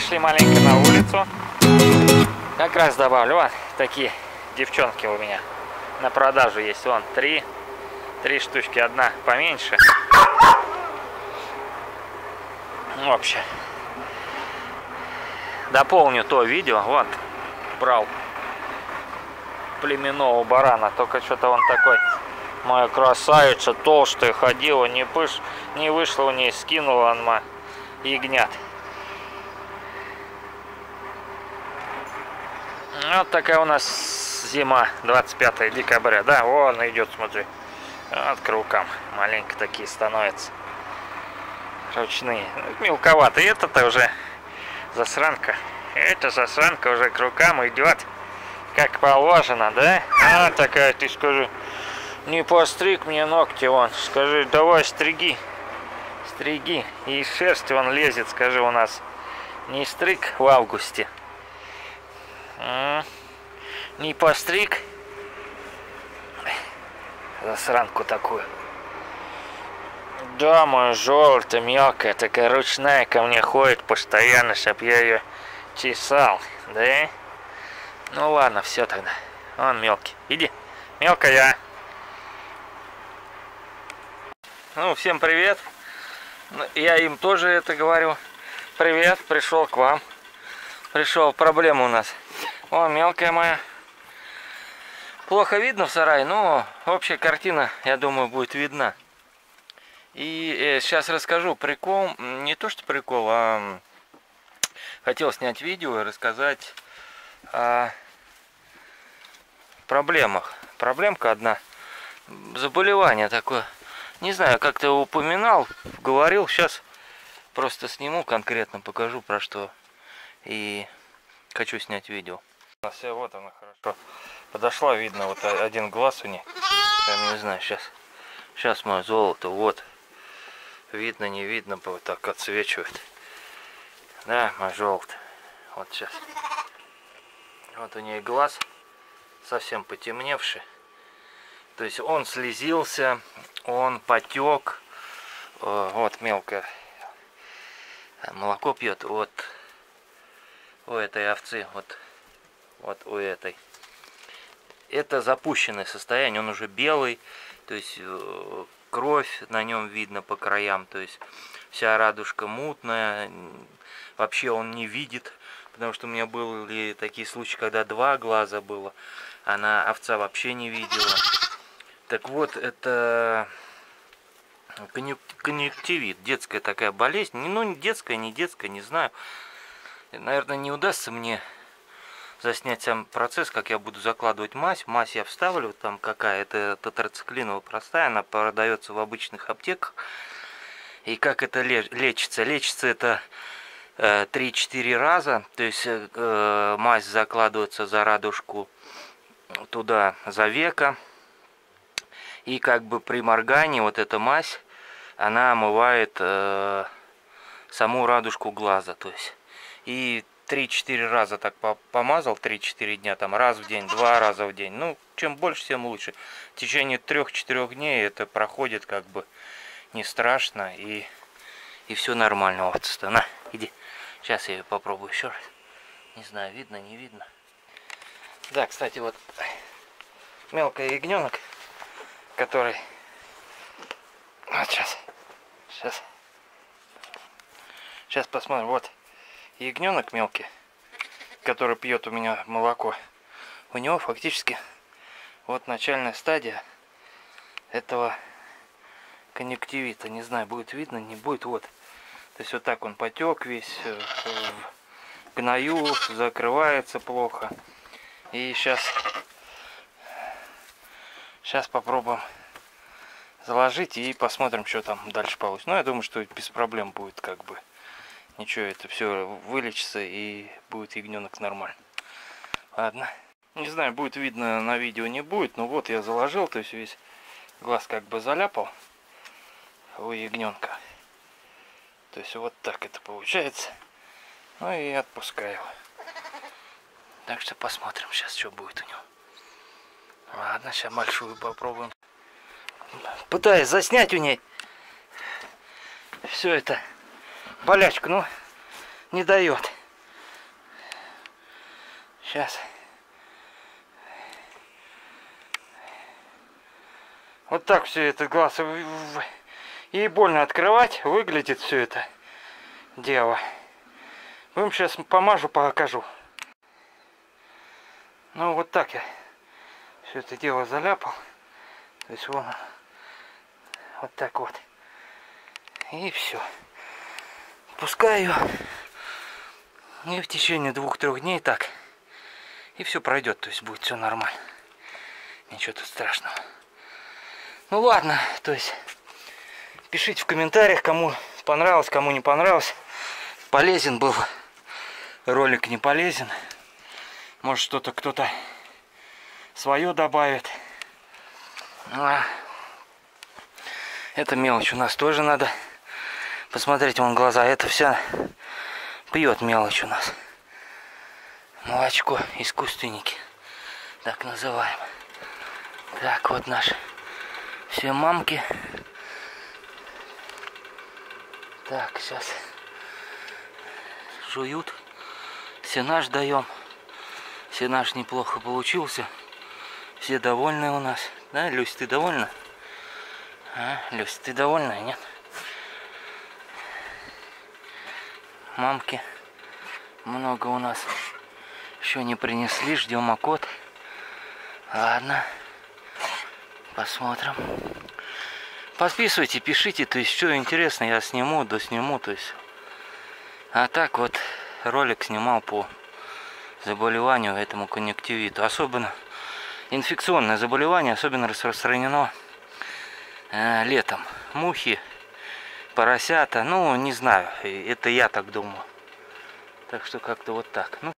вышли маленько на улицу. Как раз добавлю. Вот такие девчонки у меня на продажу есть. Вон, три. Три штучки. Одна поменьше. В общем. Дополню то видео. Вот. Брал племенного барана. Только что-то он такой Моя красавица толстая ходила, не, пыш, не вышла у нее, скинула она ягнят. Вот такая у нас зима, 25 декабря. Да, вон идет, смотри. Вот к. Маленько такие становятся. Ручные. Мелковато. Это-то уже засранка. Эта засранка уже к рукам идет. Как положено, да? А, такая, ты скажи. Не постриг мне ногти он. Скажи, давай стриги. Стриги. И шерсть он лезет, скажи, у нас не стриг в августе. А? Не постриг. Засранку такую. Да, моя желтая, мелкая, такая ручная ко мне ходит постоянно, чтоб я ее чесал, да? Ну ладно, все тогда. Он мелкий. Иди. Мелкая. Ну, всем привет. Ну, я им тоже это говорю. Привет, пришел к вам. Пришел, проблема у нас. О, мелкая моя. Плохо видно в сарае, но общая картина, я думаю, будет видна. И э, сейчас расскажу прикол, не то что прикол, а хотел снять видео и рассказать о проблемах. Проблемка одна, заболевание такое не знаю, как-то упоминал, говорил. Сейчас просто сниму конкретно, покажу про что. И хочу снять видео. Все, вот она хорошо подошла, видно, вот один глаз у нее. Я не знаю, сейчас. Сейчас мое золото, вот. Видно, не видно, вот так отсвечивает. Да, мое золото. Вот сейчас. Вот у нее глаз совсем потемневший. То есть он слезился, он потек. Вот мелко молоко пьет. Вот у этой овцы, вот, вот у этой. Это запущенное состояние, он уже белый, то есть э, кровь на нем видно по краям, то есть вся радужка мутная, вообще он не видит, потому что у меня были такие случаи, когда два глаза было, она овца вообще не видела. Так вот, это конъюнктивит, детская такая болезнь. Ну, не детская, не детская, не знаю. Наверное, не удастся мне заснять сам процесс, как я буду закладывать мазь. Мазь я вставлю, там какая, это тетрациклиновая простая, она продается в обычных аптеках. И как это лечится? Лечится это 3-4 э, раза, то есть э, мазь закладывается за радужку туда, за века и как бы при моргании вот эта мазь, она омывает э, саму радужку глаза. То есть и 3-4 раза так помазал, 3-4 дня, там раз в день, два раза в день. Ну, чем больше, тем лучше. В течение 3-4 дней это проходит как бы не страшно и, и все нормально. Вот, на, иди. Сейчас я ее попробую еще раз. Не знаю, видно, не видно. Да, кстати, вот мелкий ягненок который... Вот сейчас. Сейчас. Сейчас посмотрим. Вот ягненок мелкий, который пьет у меня молоко. У него фактически вот начальная стадия этого конъюнктивита. Не знаю, будет видно, не будет. Вот. То есть вот так он потек весь э, гною, закрывается плохо. И сейчас Сейчас попробуем заложить и посмотрим, что там дальше получится. Ну, я думаю, что без проблем будет как бы. Ничего, это все вылечится и будет ягненок нормально. Ладно. Не знаю, будет видно на видео, не будет. Но вот я заложил, то есть весь глаз как бы заляпал у ягненка. То есть вот так это получается. Ну и отпускаю. Так что посмотрим сейчас, что будет у него. Ладно, сейчас большую попробуем. Пытаюсь заснять у ней все это болячку, ну, не дает. Сейчас. Вот так все это глаз. И больно открывать. Выглядит все это дело. Будем сейчас помажу, покажу. Ну вот так я все это дело заляпал. То есть вон вот так вот. И все. Пускаю. И в течение двух-трех дней так. И все пройдет. То есть будет все нормально. Ничего тут страшного. Ну ладно, то есть пишите в комментариях, кому понравилось, кому не понравилось. Полезен был ролик, не полезен. Может что-то кто-то свое добавит. Ну, а это мелочь у нас тоже надо посмотреть вон глаза. Это все пьет мелочь у нас. Молочко искусственники. Так называем. Так вот наши все мамки. Так, сейчас жуют. Сенаж даем. Сенаж неплохо получился. Все довольны у нас. Да, Люсь, ты довольна? А, Люсь, ты довольна, нет? Мамки много у нас еще не принесли, ждем окот. Ладно. Посмотрим. Подписывайте, пишите, то есть что интересно, я сниму, да сниму, то есть. А так вот ролик снимал по заболеванию этому конъюнктивиту. Особенно инфекционное заболевание, особенно распространено э, летом. Мухи, поросята, ну не знаю, это я так думаю. Так что как-то вот так. Ну,